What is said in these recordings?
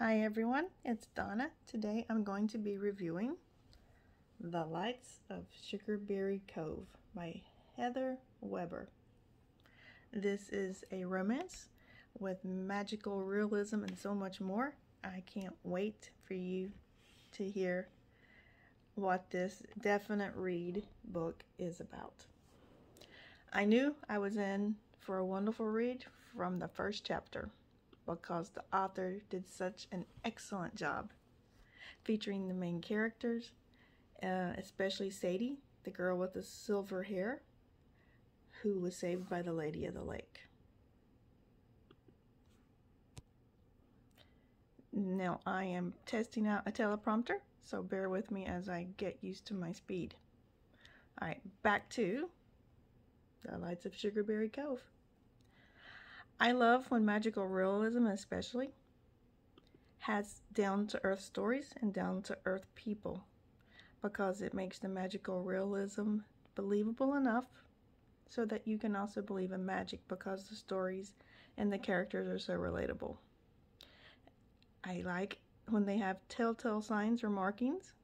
Hi everyone, it's Donna. Today I'm going to be reviewing The Lights of Sugarberry Cove by Heather Webber. This is a romance with magical realism and so much more. I can't wait for you to hear what this definite read book is about. I knew I was in for a wonderful read from the first chapter because the author did such an excellent job featuring the main characters, uh, especially Sadie, the girl with the silver hair, who was saved by the Lady of the Lake. Now I am testing out a teleprompter, so bear with me as I get used to my speed. Alright, back to The Lights of Sugarberry Cove. I love when magical realism, especially, has down to earth stories and down to earth people because it makes the magical realism believable enough so that you can also believe in magic because the stories and the characters are so relatable. I like when they have telltale signs or markings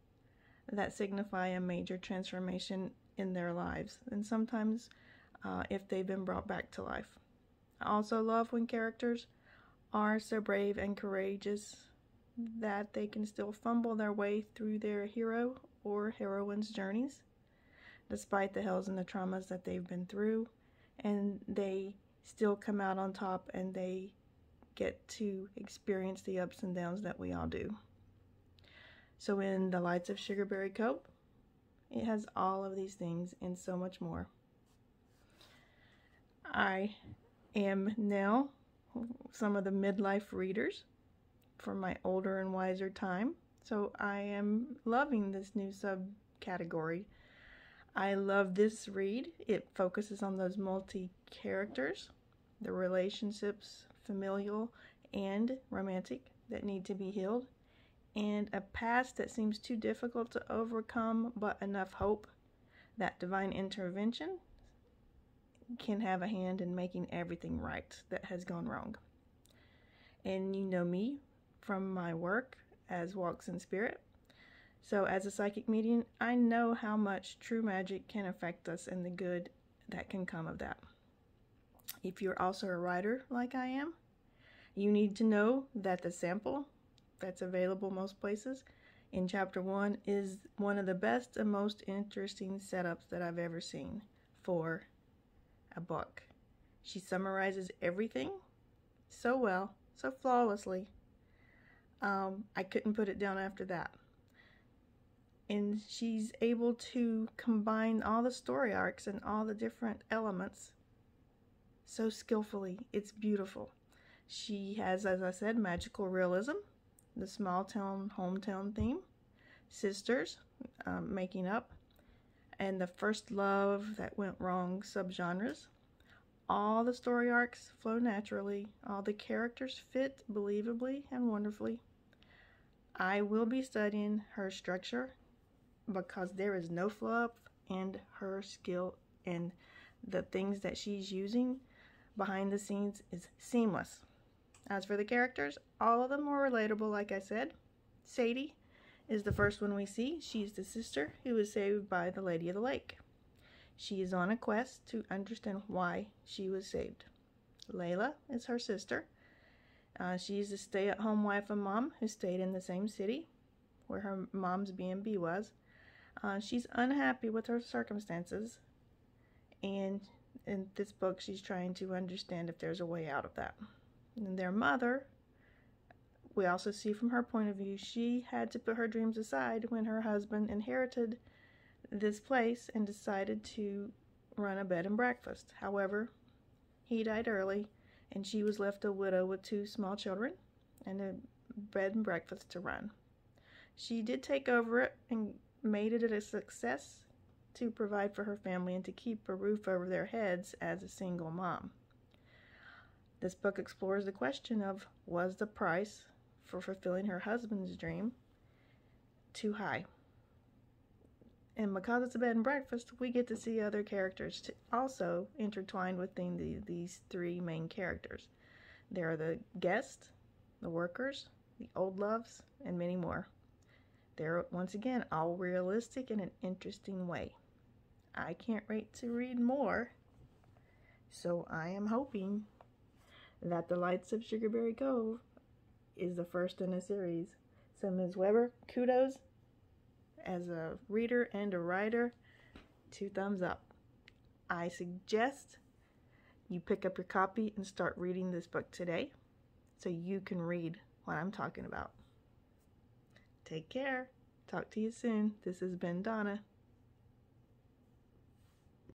that signify a major transformation in their lives and sometimes uh, if they've been brought back to life. I also love when characters are so brave and courageous that they can still fumble their way through their hero or heroine's journeys despite the hells and the traumas that they've been through and they still come out on top and they get to experience the ups and downs that we all do. So in The Lights of Sugarberry Cove, it has all of these things and so much more. I am now some of the midlife readers for my older and wiser time. So I am loving this new subcategory. I love this read. It focuses on those multi characters, the relationships, familial and romantic, that need to be healed, and a past that seems too difficult to overcome, but enough hope that divine intervention can have a hand in making everything right that has gone wrong. And you know me from my work as Walks in Spirit. So, as a psychic medium, I know how much true magic can affect us and the good that can come of that. If you're also a writer like I am, you need to know that the sample that's available most places in chapter one is one of the best and most interesting setups that I've ever seen for a book. She summarizes everything so well, so flawlessly. Um, I couldn't put it down after that. And she's able to combine all the story arcs and all the different elements so skillfully. It's beautiful. She has, as I said, magical realism, the small town, hometown theme, sisters, um, making up, and the first love that went wrong subgenres. All the story arcs flow naturally, all the characters fit believably and wonderfully. I will be studying her structure because there is no fluff and her skill and the things that she's using behind the scenes is seamless. As for the characters, all of them are relatable like I said. Sadie is the first one we see. She's the sister who was saved by the Lady of the Lake. She is on a quest to understand why she was saved. Layla is her sister. Uh, she's a stay-at-home wife and mom who stayed in the same city where her mom's B&B was. Uh, she's unhappy with her circumstances and in this book she's trying to understand if there's a way out of that. And their mother we also see from her point of view, she had to put her dreams aside when her husband inherited this place and decided to run a bed and breakfast. However, he died early and she was left a widow with two small children and a bed and breakfast to run. She did take over it and made it a success to provide for her family and to keep a roof over their heads as a single mom. This book explores the question of was the price for fulfilling her husband's dream too high. And because it's a bed and breakfast, we get to see other characters also intertwined within the, these three main characters. There are the guests, the workers, The Old Loves, and many more. They're once again all realistic in an interesting way. I can't wait to read more. So I am hoping that The Lights of Sugarberry Cove is the first in a series. So Ms. Webber, kudos as a reader and a writer. Two thumbs up. I suggest you pick up your copy and start reading this book today so you can read what I'm talking about. Take care. Talk to you soon. This has been Donna.